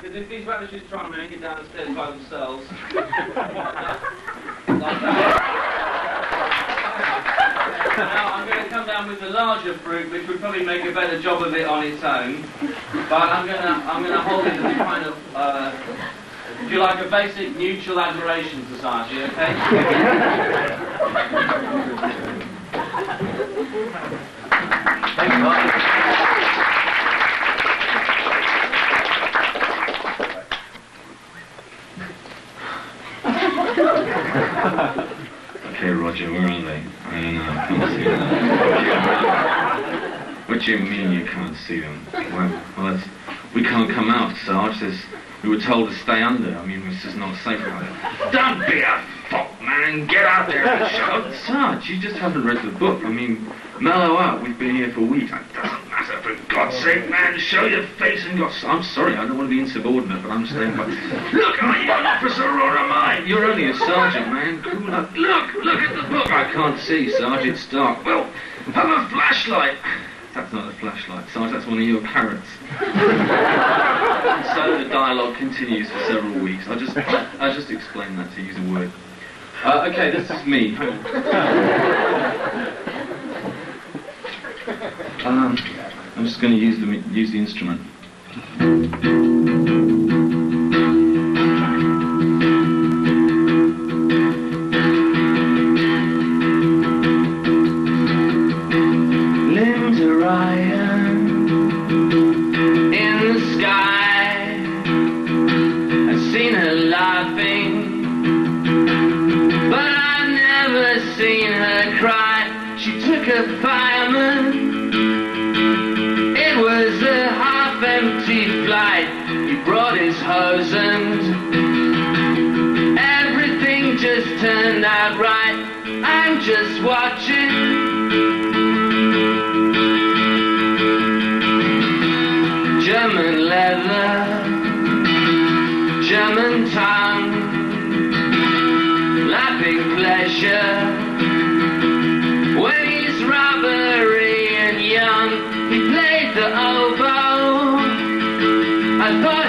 Because if these radishes try and make it down the stairs by themselves, like that. Now I'm going to come down with the larger fruit, which would probably make a better job of it on its own. But I'm going to I'm going to hold it as a kind of, uh, if you like, a basic mutual admiration society. Okay. Thanks, Mark. Where are they? I don't know, I can't see them. what do you mean you can't see them? Well, well we can't come out, Sarge. There's, we were told to stay under. I mean, it's just not safe. Don't be a fuck, man. Get out there and shout. Sarge, you just haven't read the book. I mean, mellow out. We've been here for weeks. For God's sake, man. Show your face and your... I'm sorry, I don't want to be insubordinate, but I'm staying by... Look, are you an officer or am I? You're only a sergeant, man. Cool up. Look, look at the book. I can't see, Sergeant. It's dark. Well, have a flashlight. That's not a flashlight, Sarge. That's one of your carrots. so the dialogue continues for several weeks. I just, I just explain that to use a word. Uh, okay, this is me. Um, I'm just going to use the use the instrument. I thought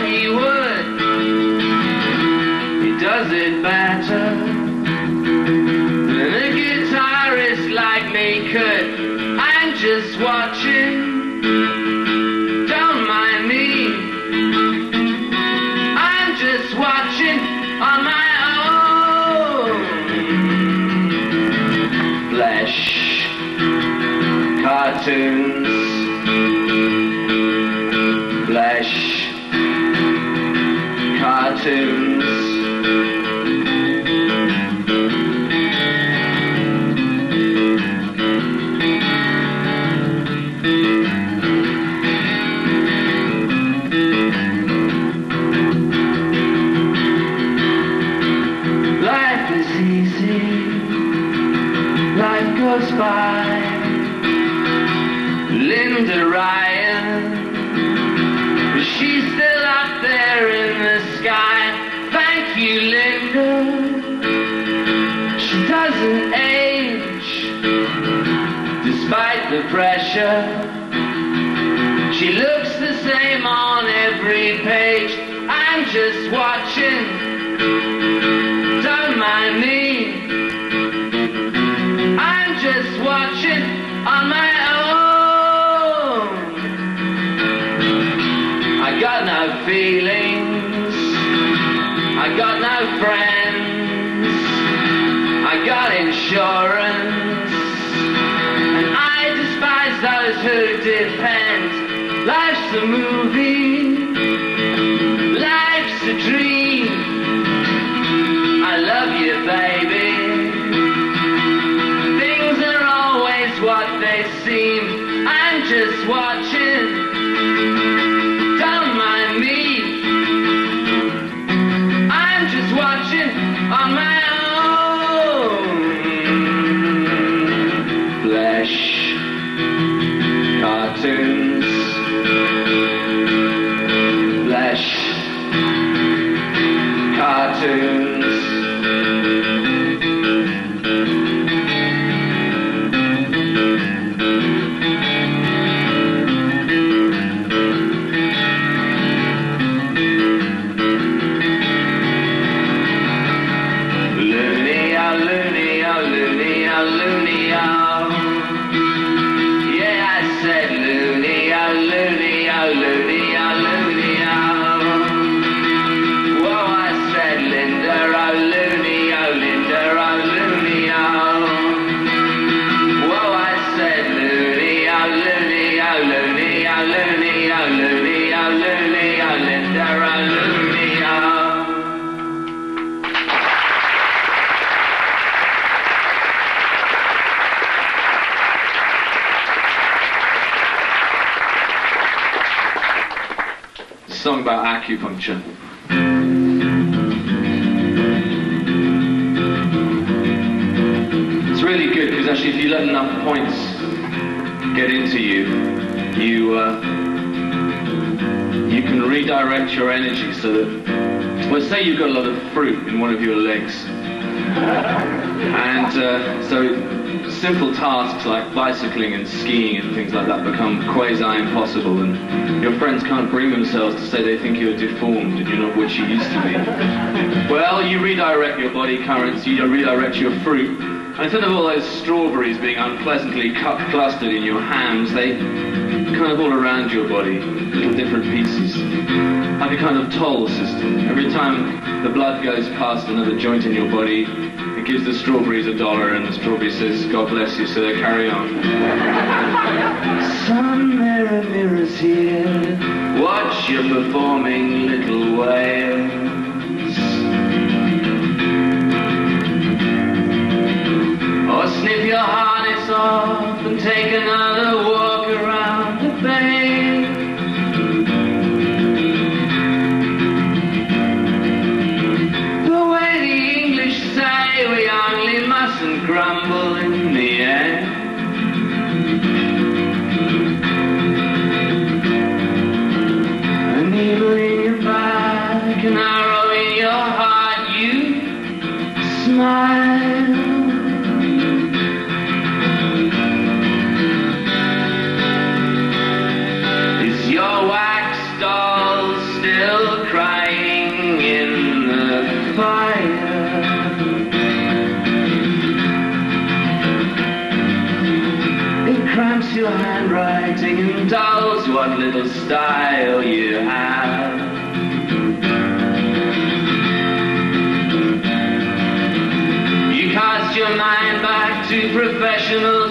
acupuncture. It's really good because actually, if you let enough points get into you, you uh, you can redirect your energy so that, well, say you've got a lot of fruit in one of your legs, and uh, so simple tasks like bicycling and skiing and things like that become quasi impossible, and your friends can't bring themselves to say they think you're deformed and you're not what you used to be. Well, you redirect your body currents, you redirect your fruit, and instead of all those strawberries being unpleasantly cut, clustered in your hands, they kind of all around your body, little different pieces, like a kind of toll system. Every time the blood goes past another joint in your body, gives the strawberries a dollar, and the strawberry says, God bless you, sir, carry on. Some mirror mirrors here, watch your performing little ways. Or snip your harness off and take another walk little style you have. You cast your mind back to professionals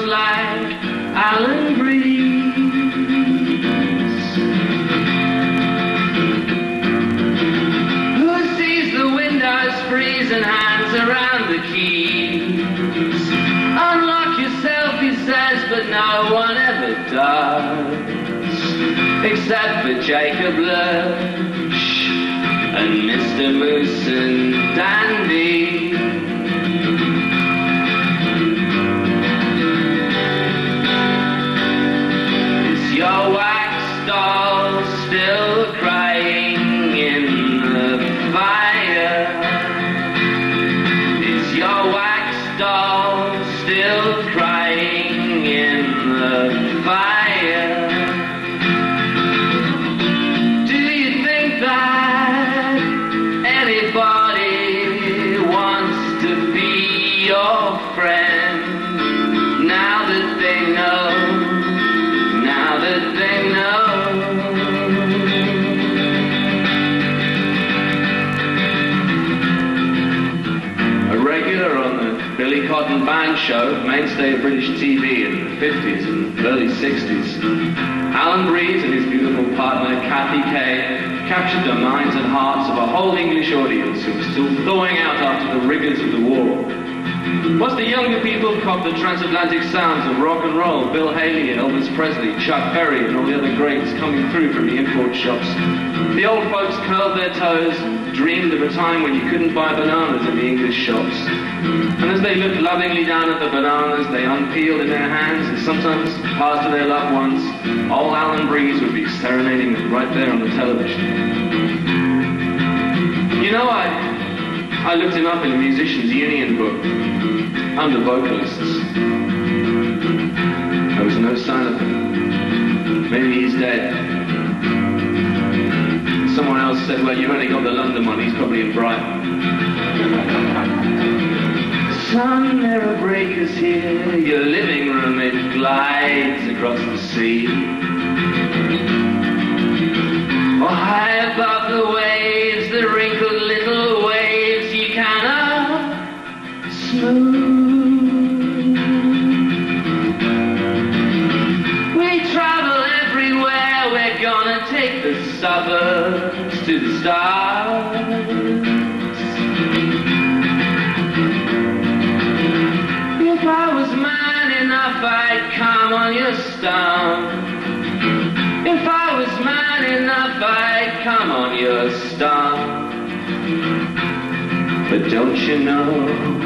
Jacob Lurch and Mr. Moose and Dandy. 50s and early 60s. Alan Breeze and his beautiful partner Kathy Kay captured the minds and hearts of a whole English audience who was still thawing out after the rigors of the war. Once the younger people caught the transatlantic sounds of rock and roll, Bill Haley and Elvis Presley, Chuck Berry and all the other greats coming through from the import shops, the old folks curled their toes, dreamed of a time when you couldn't buy bananas in the English shops. And as they looked lovingly down at the bananas, they unpeeled in their hands and sometimes passed to their loved ones, old Alan Breeze would be serenading them right there on the television. You know, I, I looked him up in the Musicians Union book under vocalists. There was no sign of him. Maybe he's dead. Someone else said, well, you've only got the London one, he's probably in Brighton. Sun mirror breakers here, your living room, it glides across the sea. Or high above the waves, don't you know,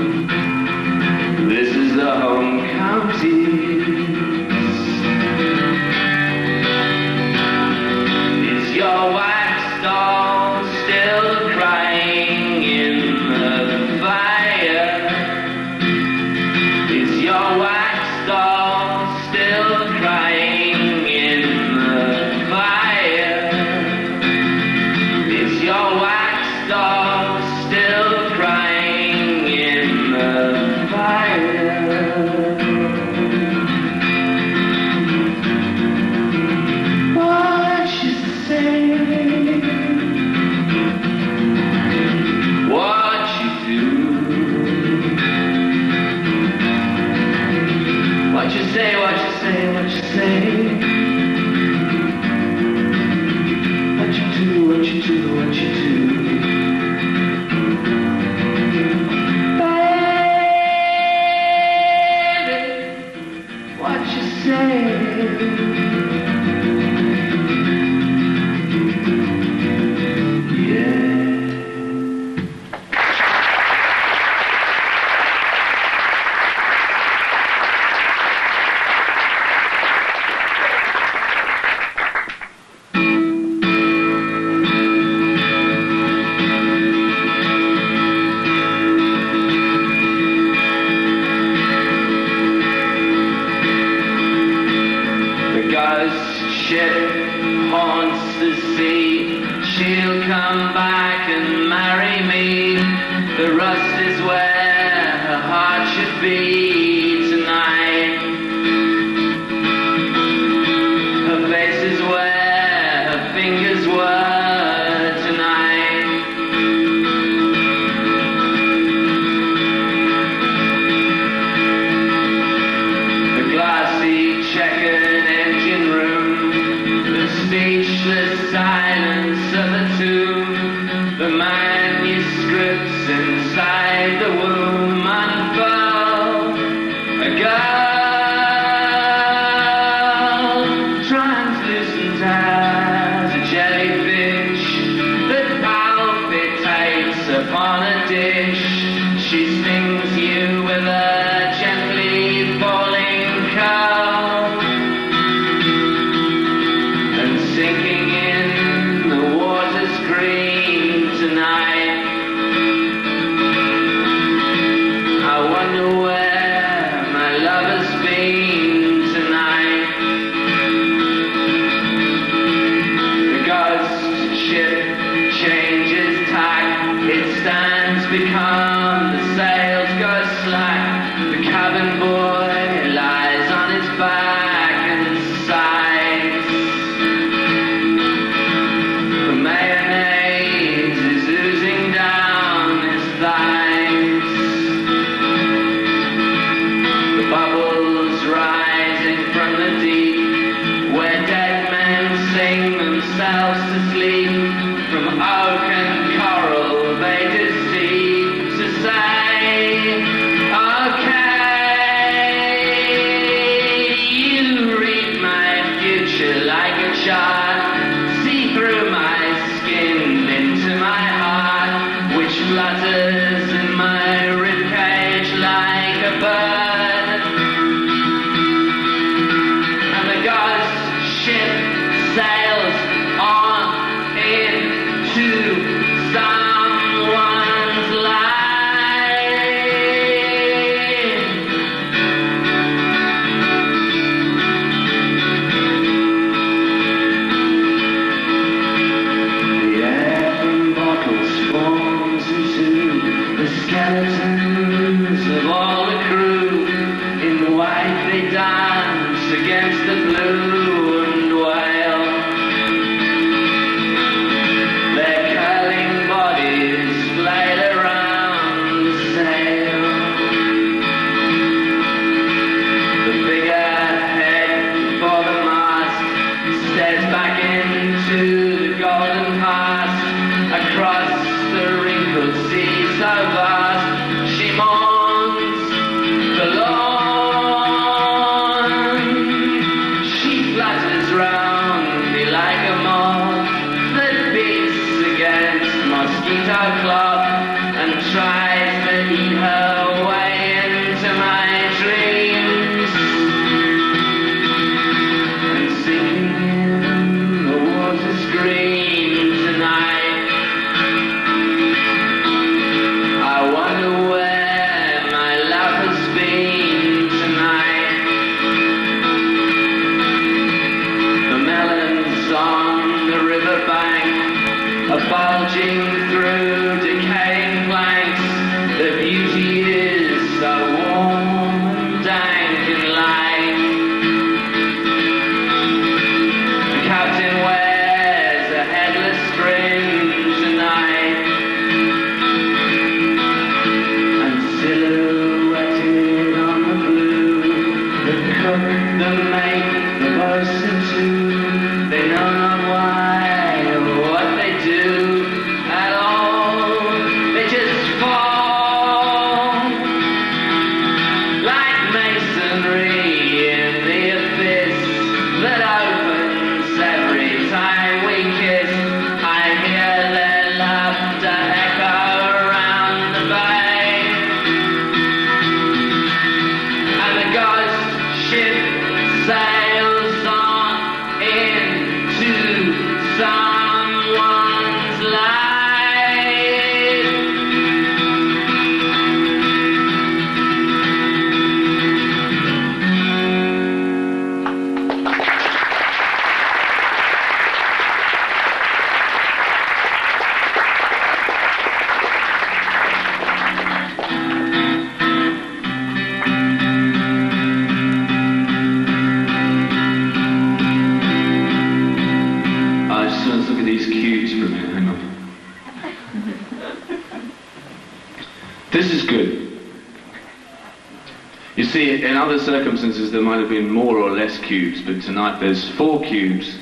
other circumstances there might have been more or less cubes, but tonight there's four cubes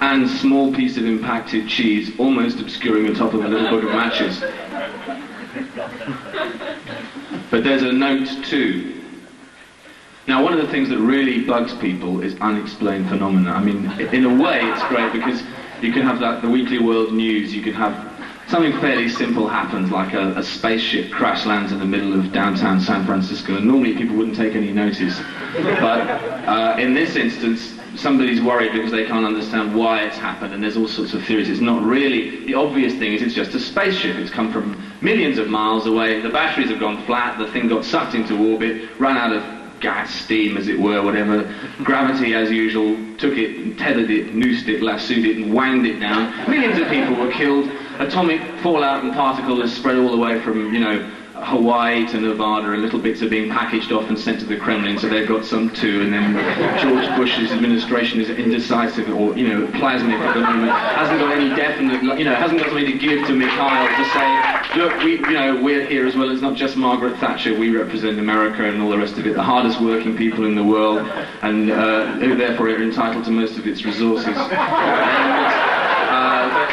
and small piece of impacted cheese almost obscuring the top of a little book of matches. But there's a note too. Now, one of the things that really bugs people is unexplained phenomena. I mean, in a way, it's great because you can have that, the Weekly World News, you can have something fairly simple happens, like a, a spaceship crash lands in the middle of downtown San Francisco, and normally people wouldn't take any notice. But uh, in this instance, somebody's worried because they can't understand why it's happened, and there's all sorts of theories. It's not really, the obvious thing is it's just a spaceship. It's come from millions of miles away, the batteries have gone flat, the thing got sucked into orbit, ran out of gas, steam, as it were, whatever. Gravity, as usual, took it, tethered it, noosed it, lassoed it, and wanged it down. Millions of people were killed. Atomic fallout and particles spread all the way from, you know, Hawaii to Nevada, and little bits are being packaged off and sent to the Kremlin, so they've got some too. And then George Bush's administration is indecisive, or you know, plasmic at the moment, hasn't got any definite, you know, hasn't got something to give to Mikhail to say, look, we, you know, we're here as well. It's not just Margaret Thatcher. We represent America and all the rest of it, the hardest working people in the world, and uh, who therefore are entitled to most of its resources.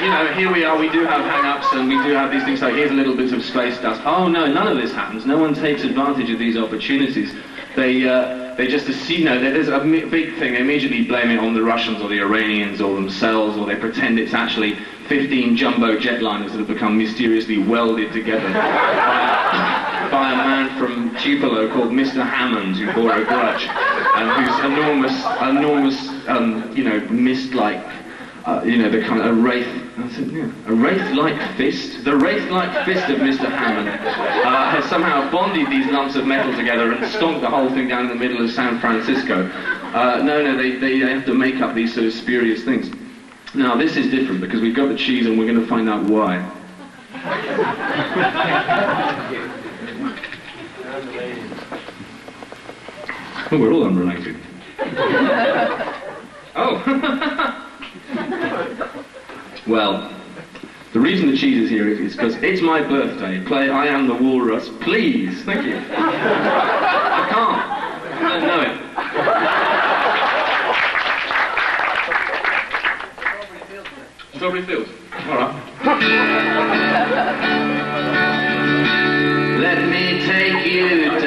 You know, here we are. We do have hang-ups, and we do have these things like here's a little bit of space dust. Oh no, none of this happens. No one takes advantage of these opportunities. They uh, they just assume. You know, there's a big thing. They immediately blame it on the Russians or the Iranians or themselves, or they pretend it's actually 15 jumbo jetliners that have become mysteriously welded together by, by a man from Tupelo called Mr. Hammond, who bore a grudge, and whose enormous, enormous, um, you know, mist-like uh, you know, the kind of a wraith. Said, yeah, a wraith-like fist. The wraith-like fist of Mr. Hammond uh, has somehow bonded these lumps of metal together and stomped the whole thing down in the middle of San Francisco. Uh, no, no, they, they have to make up these sort of spurious things. Now, this is different because we've got the cheese and we're going to find out why. Oh, we're all unrelated. oh! Well, the reason the cheese is here is because it's my birthday. Play I Am the Walrus, please. Thank you. I can't. I don't know it. Strawberry Fields. All right. Let me take you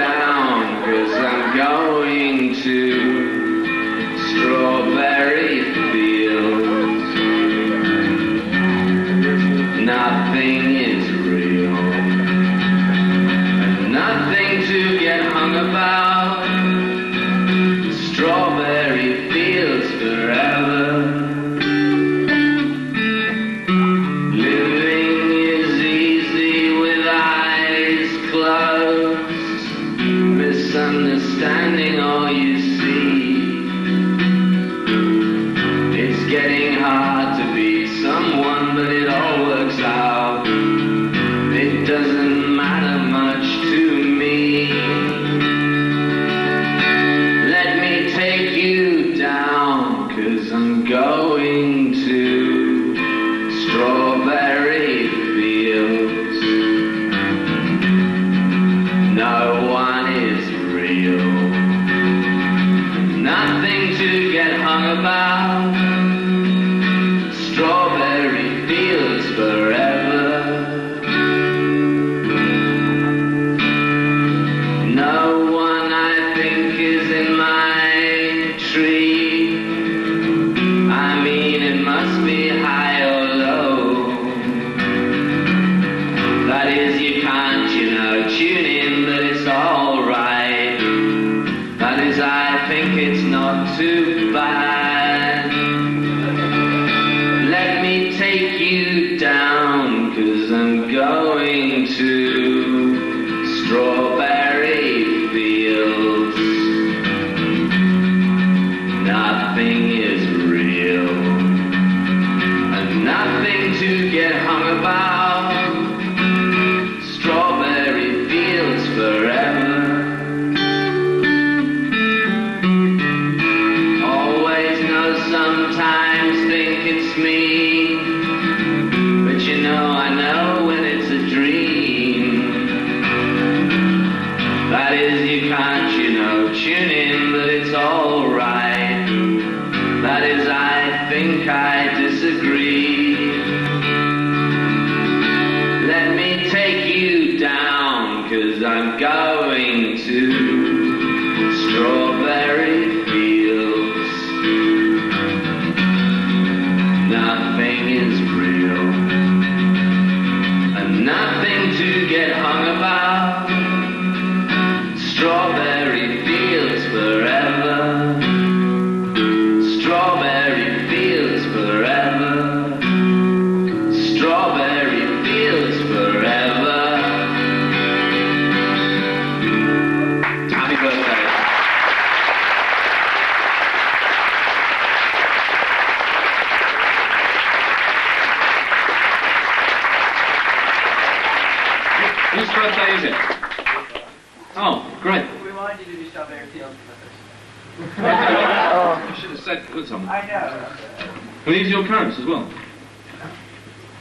We are your carrots as well.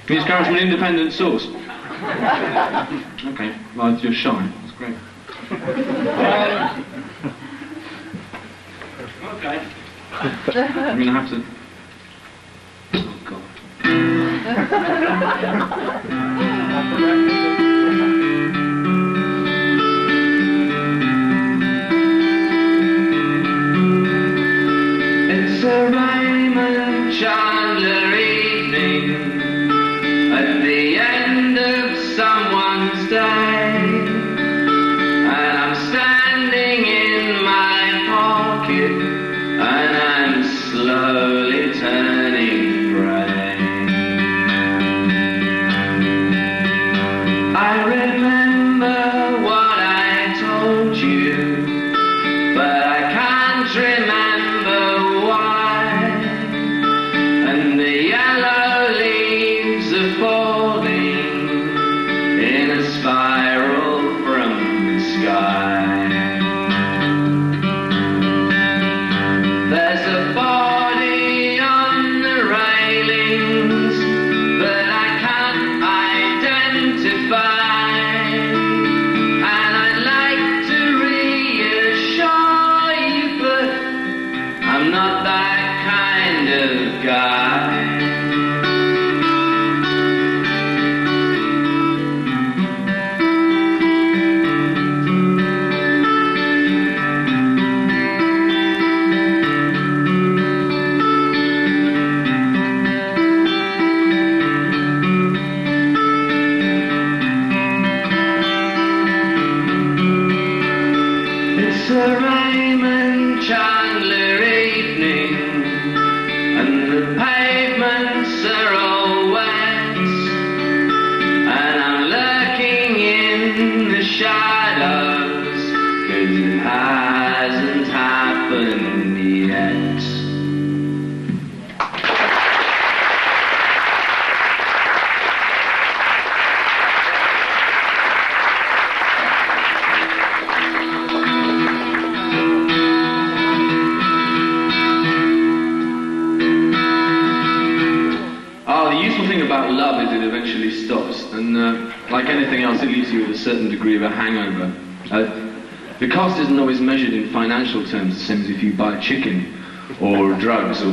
These carrots from an independent source. Okay, well, you're shy. That's great. okay. I'm gonna have to.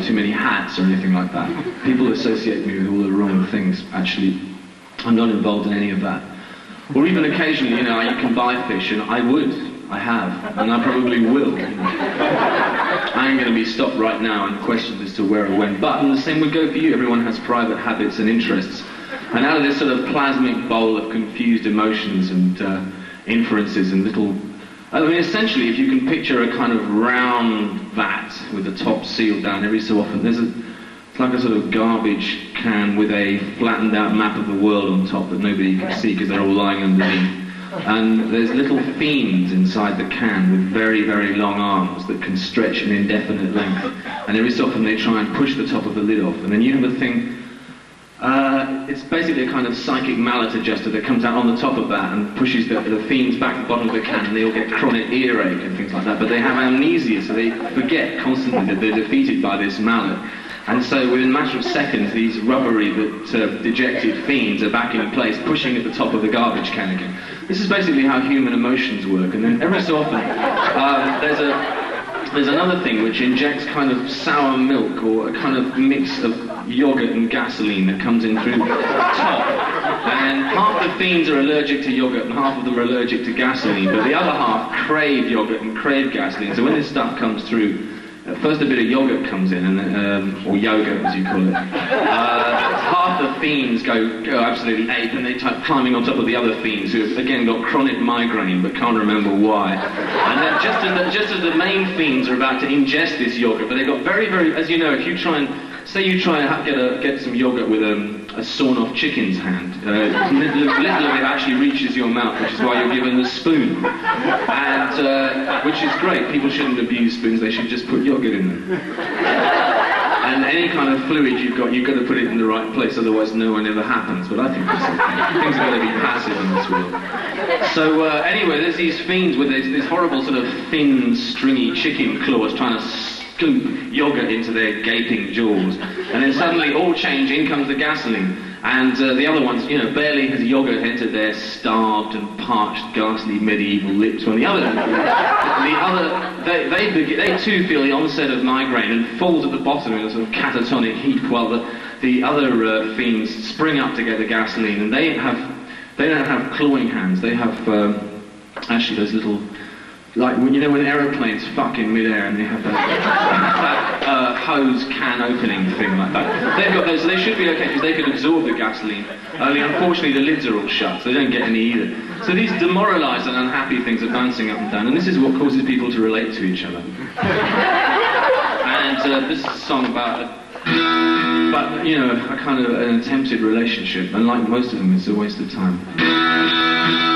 Too many hats or anything like that. People associate me with all the wrong things. Actually, I'm not involved in any of that. Or even occasionally, you know, you can buy fish, and I would, I have, and I probably will. I am going to be stopped right now and questioned as to where I went. But and the same would go for you. Everyone has private habits and interests. And out of this sort of plasmic bowl of confused emotions and uh, inferences and little. I mean, essentially, if you can picture a kind of round vat with the top sealed down every so often, there's a. It's like a sort of garbage can with a flattened out map of the world on top that nobody can see because they're all lying underneath. And there's little fiends inside the can with very, very long arms that can stretch an indefinite length. And every so often they try and push the top of the lid off. And then you have a thing, uh, it's basically a kind of psychic mallet adjuster that comes out on the top of that and pushes the, the fiends back to the bottom of the can and they all get chronic earache and things like that. But they have amnesia, so they forget constantly that they're defeated by this mallet. And so within a matter of seconds, these rubbery but uh, dejected fiends are back in place, pushing at the top of the garbage can again. This is basically how human emotions work. And then every so often, uh, there's a there's another thing which injects kind of sour milk or a kind of mix of yogurt and gasoline that comes in through the top. And half the fiends are allergic to yogurt and half of them are allergic to gasoline, but the other half crave yogurt and crave gasoline. So when this stuff comes through, uh, first a bit of yogurt comes in, and um, or yogurt as you call it. Uh, half the fiends go, go absolutely ape, and they start climbing on top of the other fiends who have again got chronic migraine but can't remember why. And just as the, just as the main fiends are about to ingest this yogurt, but they've got very, very, as you know, if you try and say you try and get a, get some yogurt with a, a sawn-off chicken's hand, uh, little, little of it actually reaches your mouth, which is why you're given the spoon, and uh, which is great. People shouldn't abuse spoons; they should just put yogurt in them. And any kind of fluid you've got, you've got to put it in the right place, otherwise no one ever happens. But I think that's okay. Things are going to be passive in this world. So uh, anyway, there's these fiends with these, these horrible sort of thin, stringy chicken claws trying to scoop yogurt into their gaping jaws. And then suddenly, all change, in comes the gasoline. And uh, the other ones, you know, barely has yogurt entered their starved and parched, ghastly medieval lips. When the other, the other, they, they, beg- they too feel the onset of migraine and falls at the bottom in a sort of catatonic heap, while the, the other uh, fiends spring up to get the gasoline, and they have, they don't have clawing hands. They have um, actually those little like when you know when aeroplanes fuck in midair and they have that, that uh, hose can opening thing like that. They've got those, so they should be okay because they can absorb the gasoline. Only unfortunately the lids are all shut, so they don't get any either. So these demoralised and unhappy things are bouncing up and down, and this is what causes people to relate to each other. and uh, this is a song about. A, but you know, a kind of an attempted relationship, and like most of them, it's a waste of time.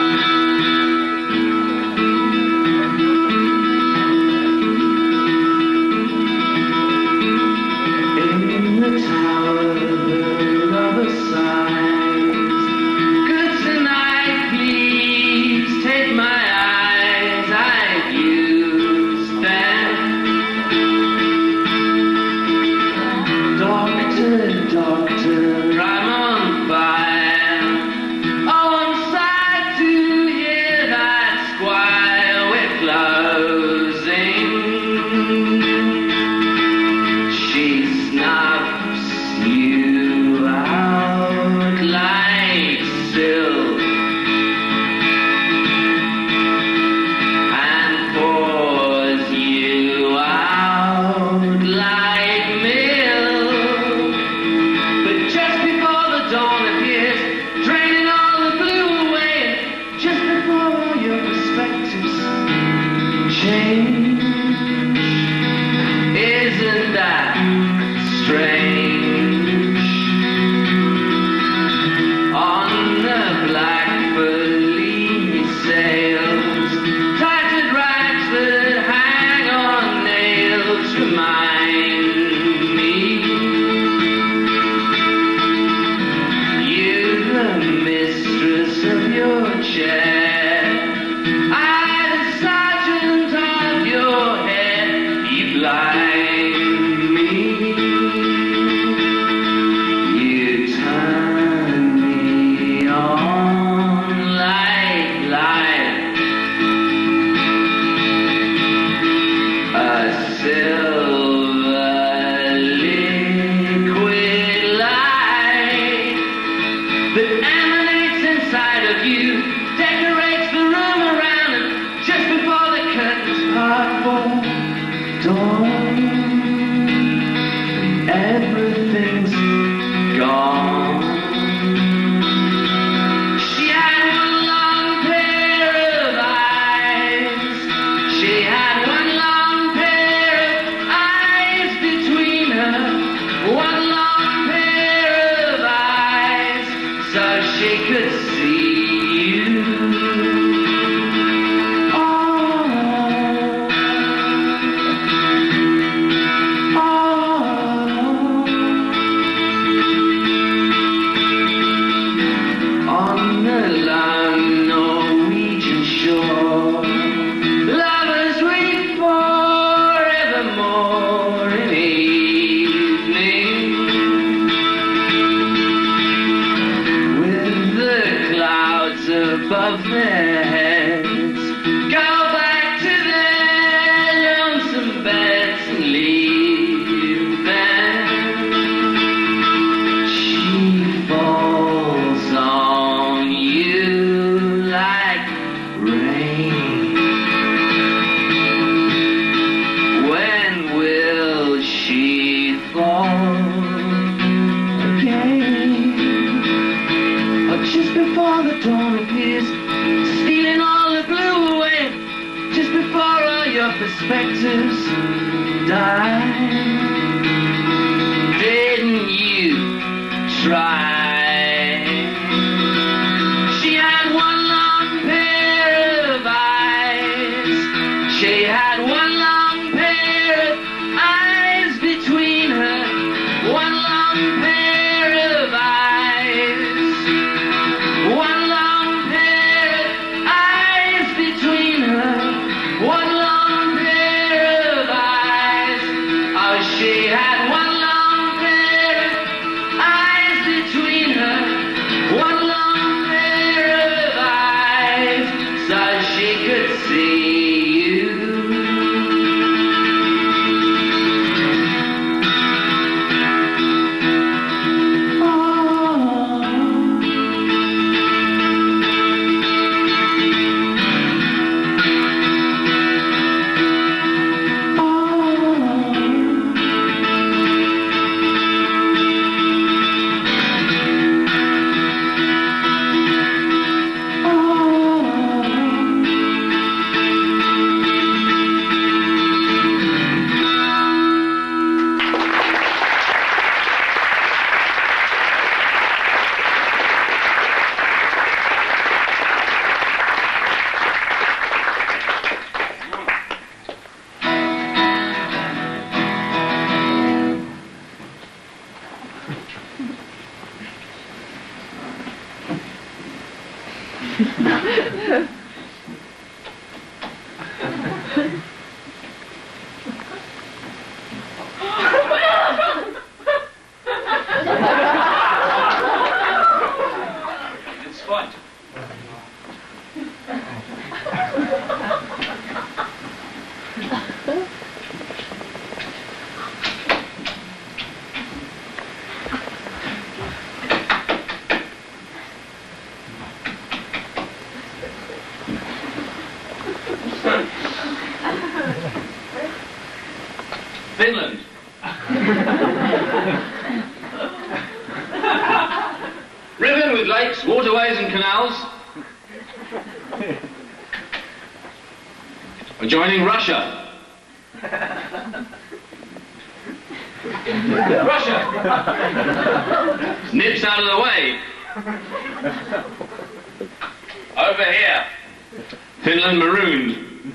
Adjoining Russia. Russia. Nips out of the way. Over here. Finland marooned.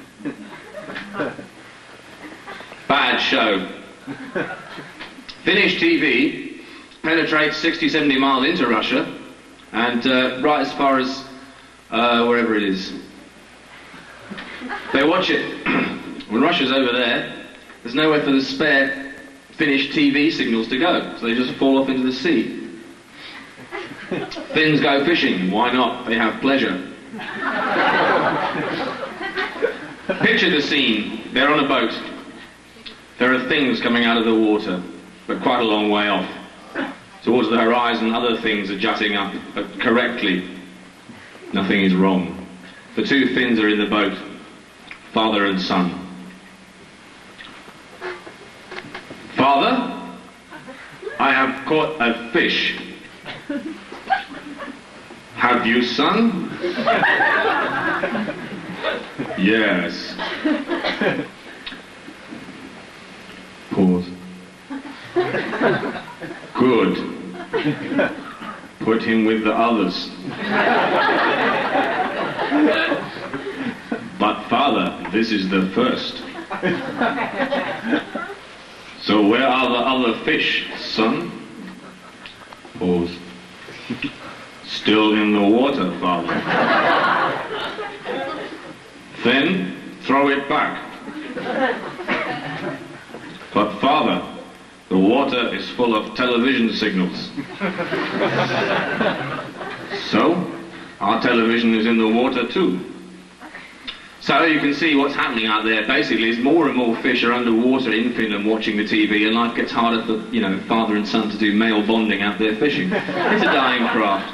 Bad show. Finnish TV penetrates 60, 70 miles into Russia and uh, right as far as uh, wherever it is. They watch it. when Russia's over there, there's nowhere for the spare Finnish TV signals to go, so they just fall off into the sea. Finns go fishing. Why not? They have pleasure. Picture the scene. They're on a boat. There are things coming out of the water, but quite a long way off. Towards the horizon, other things are jutting up but correctly. Nothing is wrong. The two Finns are in the boat, father and son. Father, I have caught a fish. Have you, son? yes. Pause. Good. Put him with the others. But father, this is the first. So where are the other fish, son? Pause. Still in the water, father. Then throw it back. But father, the water is full of television signals. so, our television is in the water too. So you can see what's happening out there. Basically, is more and more fish are underwater in Finland watching the TV, and life gets harder for you know father and son to do male bonding out there fishing. It's a dying craft.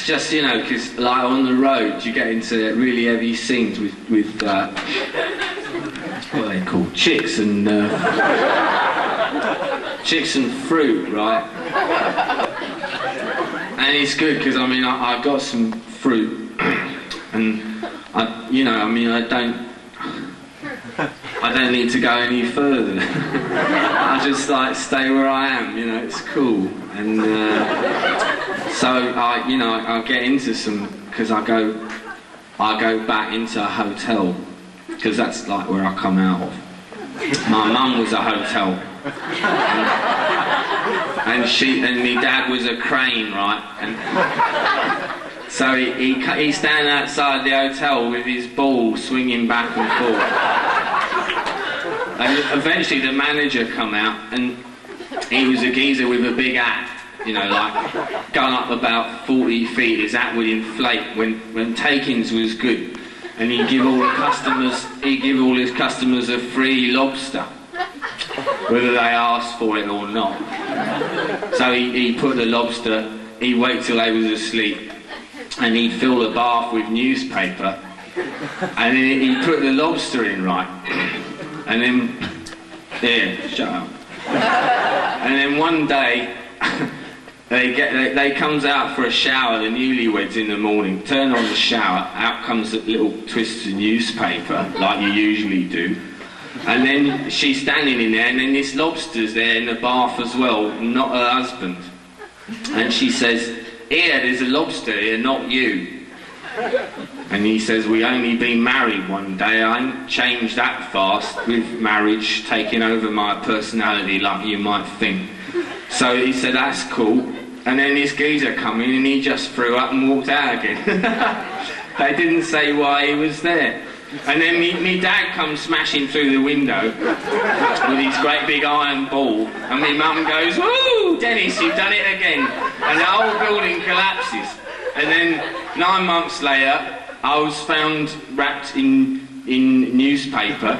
Just you know, because like on the road, you get into really heavy scenes with with uh, what they call chicks and uh, chicks and fruit, right? And it's good because I mean I, I got some fruit, and I you know I mean I don't. I don't need to go any further. I just like stay where I am, you know, it's cool. And uh, so I, you know, I, get into some because I go, I go back into a hotel because that's like where I come out of. My mum was a hotel, and she and my dad was a crane, right? And so he, he he's standing outside the hotel with his ball swinging back and forth. And eventually the manager come out and he was a geezer with a big hat, you know, like going up about 40 feet. His hat would inflate when, when takings was good. And he'd give all the customers, he'd give all his customers a free lobster, whether they asked for it or not. So he, he put the lobster, he'd wait till they was asleep, and he'd fill the bath with newspaper, and then he'd put the lobster in, right? And then, yeah, shut up. And then one day, they get they, they comes out for a shower. The newlyweds in the morning turn on the shower. Out comes a little twist of newspaper, like you usually do. And then she's standing in there, and then this lobster's there in the bath as well, not her husband. And she says, "Here, there's a lobster here, not you." And he says, We only been married one day. I ain't changed that fast with marriage taking over my personality like you might think. So he said, That's cool. And then this geezer come in and he just threw up and walked out again. they didn't say why he was there. And then me, me dad comes smashing through the window with his great big iron ball. And my mum goes, Woo, Dennis, you've done it again. And the whole building collapses. And then nine months later, I was found wrapped in in newspaper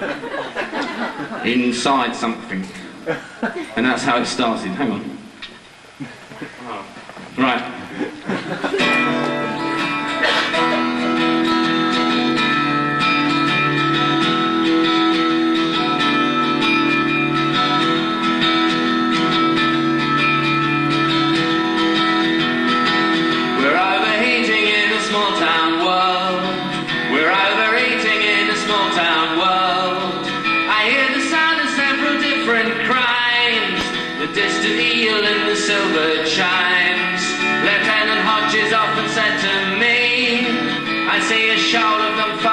inside something, and that's how it started. Hang on. Right. See a shoal of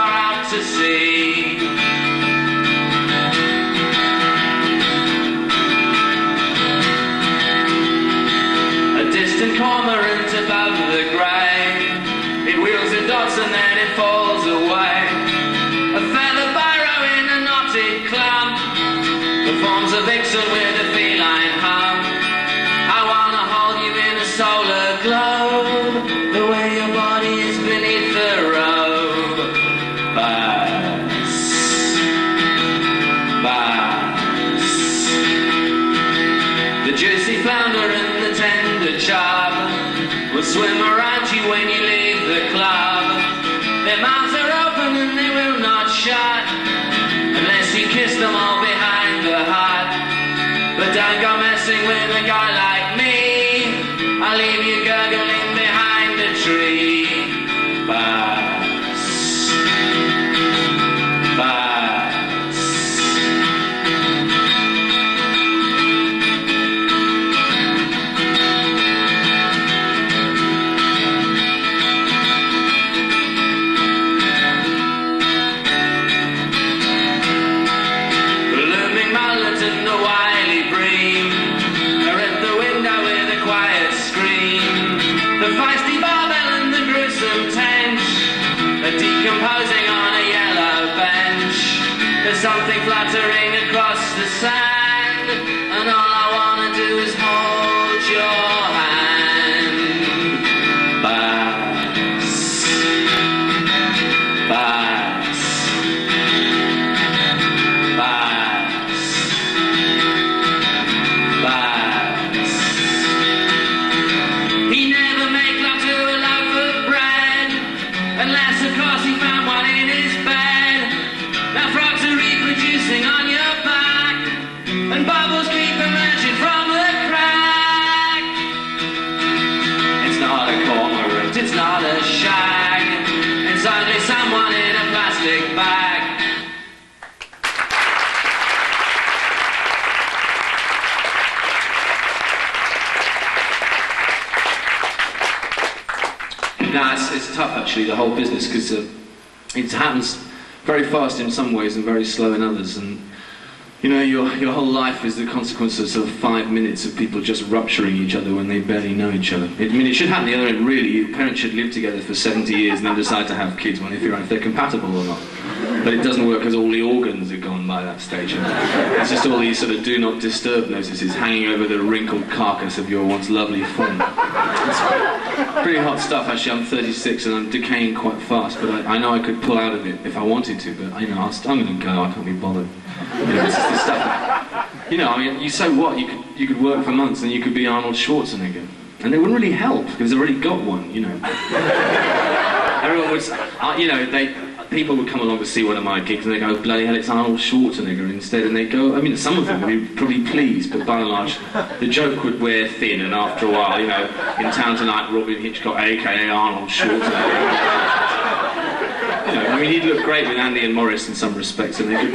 fast in some ways and very slow in others. And you know, your, your whole life is the consequence of sort of five minutes of people just rupturing each other when they barely know each other. It, I mean, it should happen the other end, really. Parents should live together for 70 years and then decide to have kids when they figure out if they're compatible or not. But it doesn't work because all the organs are gone by that stage. It's just all these sort of do not disturb notices hanging over the wrinkled carcass of your once lovely form. It's pretty hot stuff, actually. I'm 36 and I'm decaying quite fast, but I, I know I could pull out of it if I wanted to, but you know, I'm going to go. I can't be bothered. You know, the stuff. You know, I mean, you say what? You could, you could work for months and you could be Arnold Schwarzenegger. And it wouldn't really help because they've already got one, you know. Everyone would, uh, you know, they, people would come along to see one of my gigs and they go, bloody hell, it's Arnold Schwarzenegger instead. And they go, I mean, some of them would be probably pleased, but by and large, the joke would wear thin. And after a while, you know, in town tonight, Robyn Hitchcock, aka Arnold Schwarzenegger. You know, I mean, he'd look great with Andy and Morris in some respects, and they could,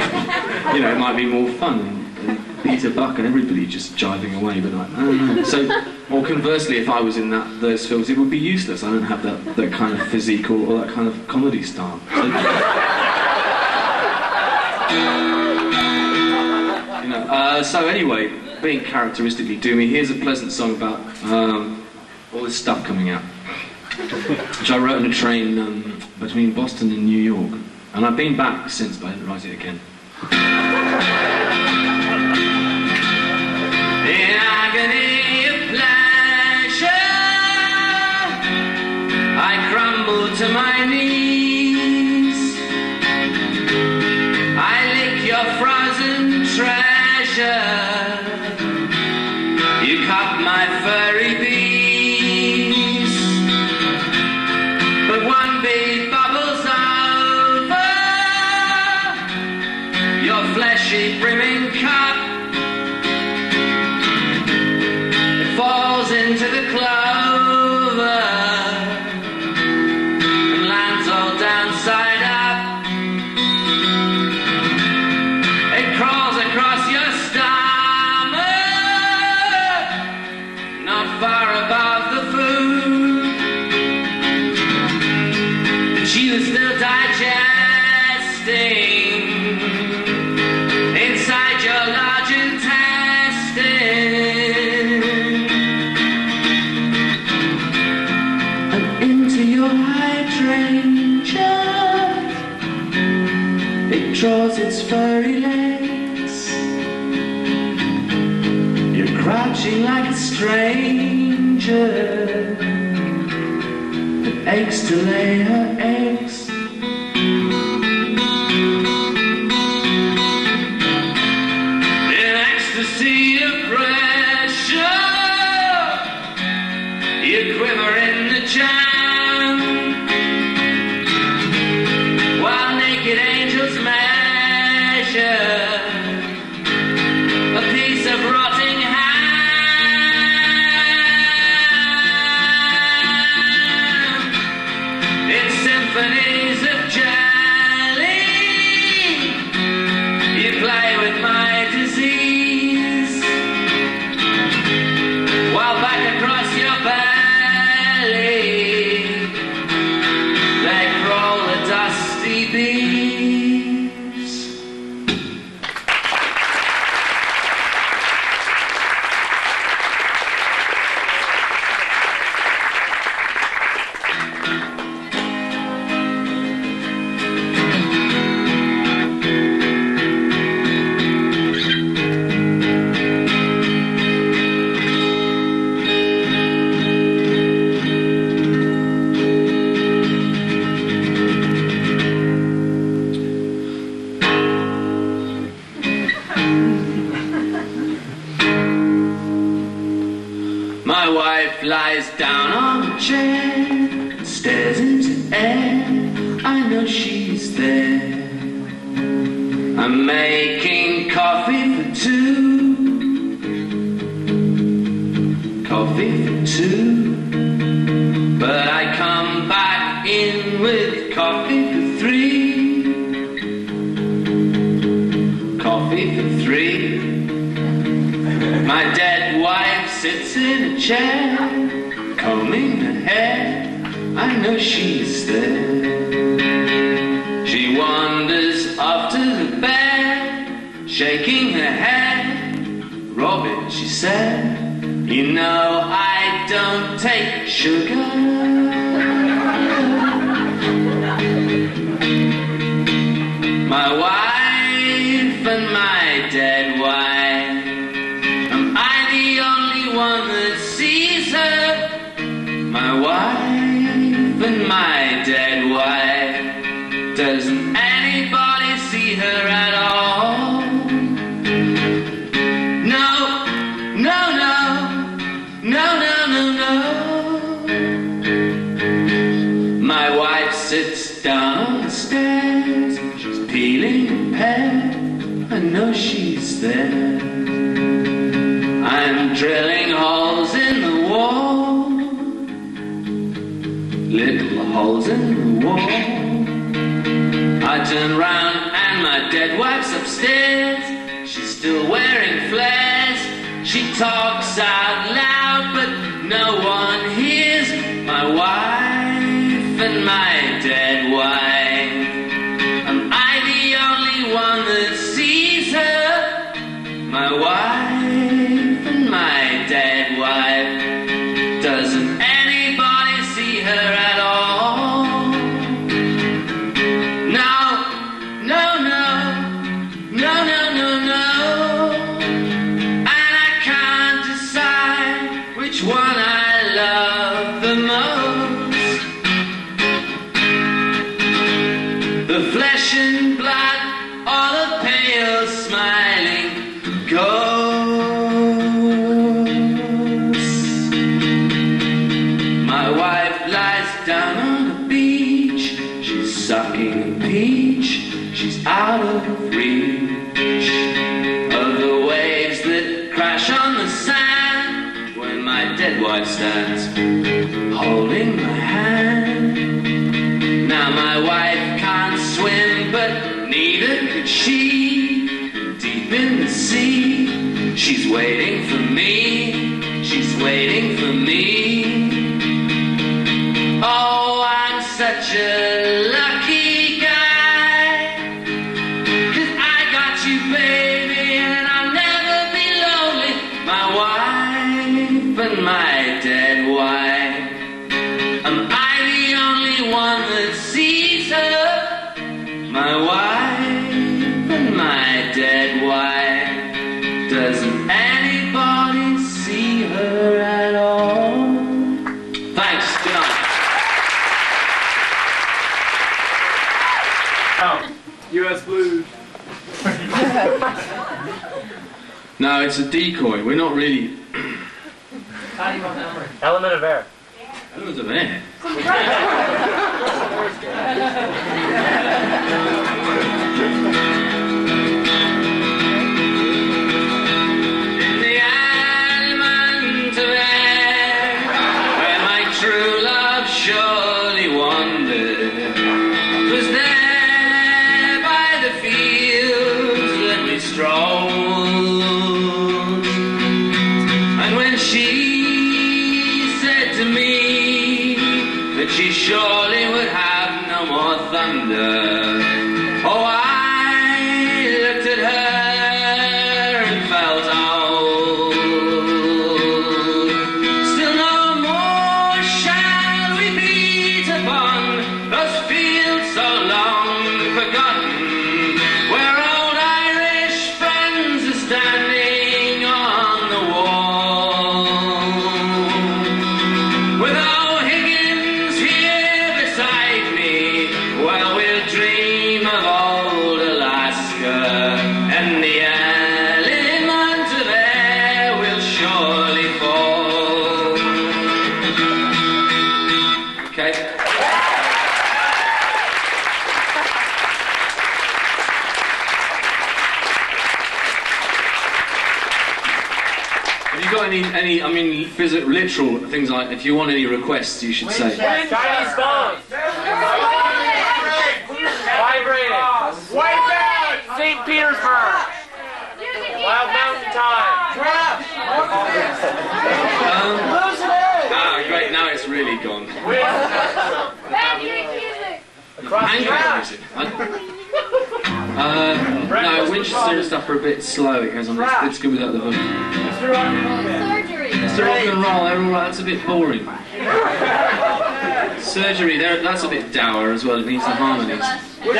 you know, it might be more fun. Peter Buck and everybody just jiving away, but I don't. So, or conversely, if I was in that those films, it would be useless. I don't have that, that kind of physique or, or that kind of comedy style. So, you know, uh, so anyway, being characteristically doomy, here's a pleasant song about um, all this stuff coming out, which I wrote on a train um, between Boston and New York. And I've been back since, but I didn't write it again. To my knees. Lies down on a chair, stares into air. I know she's there. I'm making coffee for two. Coffee for two. But I come back in with coffee for three. Coffee for three. My dead wife sits in a chair, The flesh and blood. it's a decoy. We're not really. Element of error. literal things like, if you want any requests, you should say. Chinese Bones! Vibrating! Wipe out! St. Petersburg! Wild Mountain Thyme! Trash! Um, ah, great, now it's really gone. Angry music. Uh, no, Winchester and stuff are a bit slow. It goes on. Let's go without the hook. Surgery. It's the rock and roll. They're all right. That's a bit boring. Surgery. They're, that's a bit dour as well. It needs the harmonies. He's a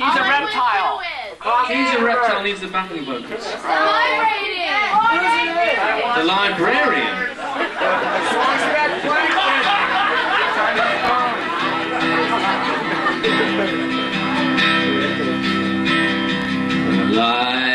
oh, reptile. He's a reptile. Needs the backing vocals. Vibrating. The librarian. The library's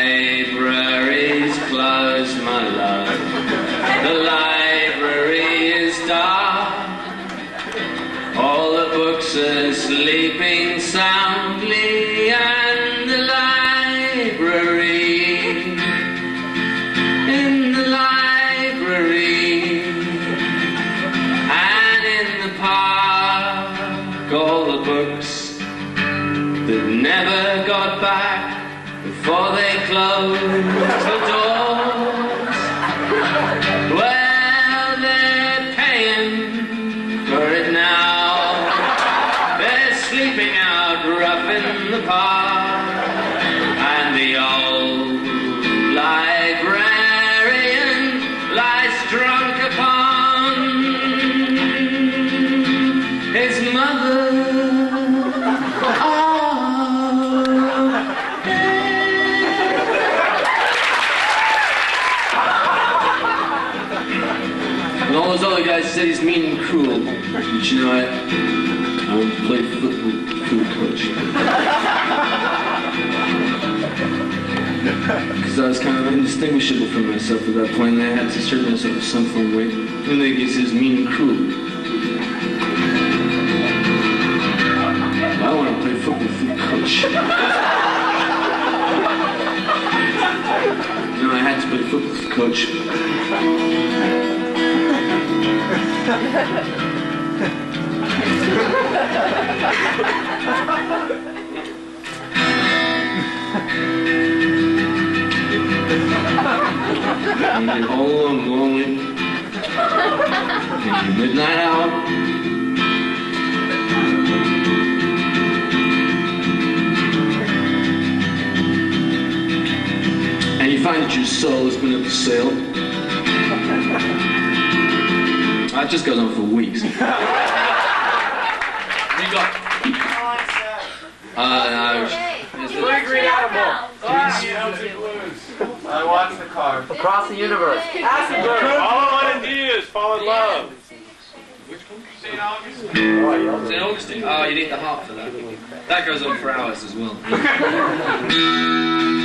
And all other guys said he's mean and cruel. But you know, I, I would play football, food coach. Because I was kind of indistinguishable from myself at that point, and I had to assert myself in some form of way. And they guess he's mean and cruel. I want to play football, food coach. No, I had to play football, coach. And all along lonely. the midnight hour. And you find that your soul has been up for sale. That just goes on for weeks. you got. Uh, no. there's the- Green animal. I watched the car. Across the universe. Acid burn. All I want to do is fall in love. St. Augustine. St. Augustine. Oh, you need the heart for that. That goes on for hours as well.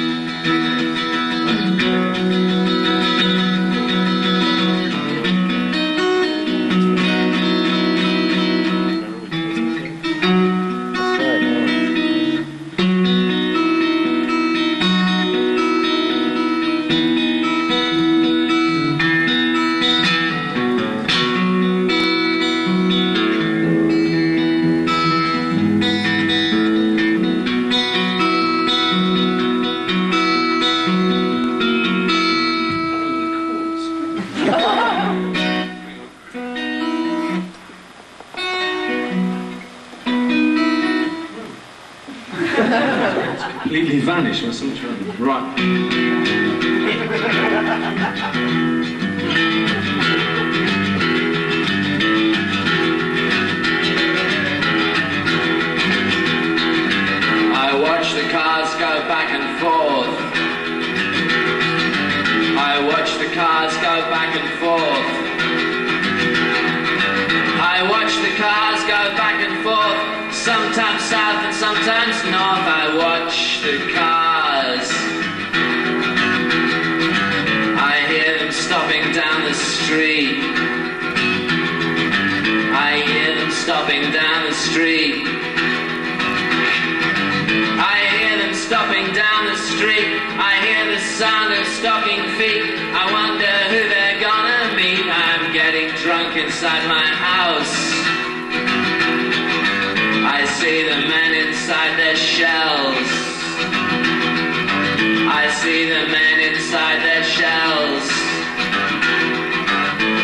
inside their shells.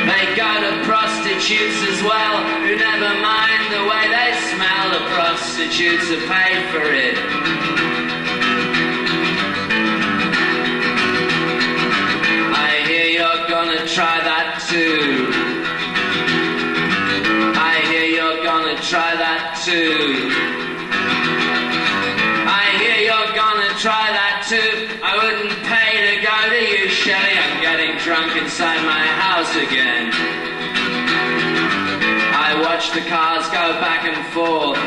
They go to prostitutes as well, who never mind the way they smell. The prostitutes are paid for it. again. I watch the cars go back and forth.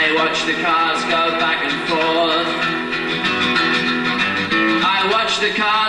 I watch the cars go back and forth. I watch the cars.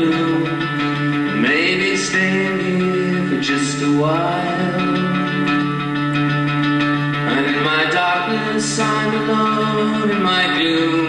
do. Maybe staying here for just a while. And in my darkness, I'm alone in my gloom.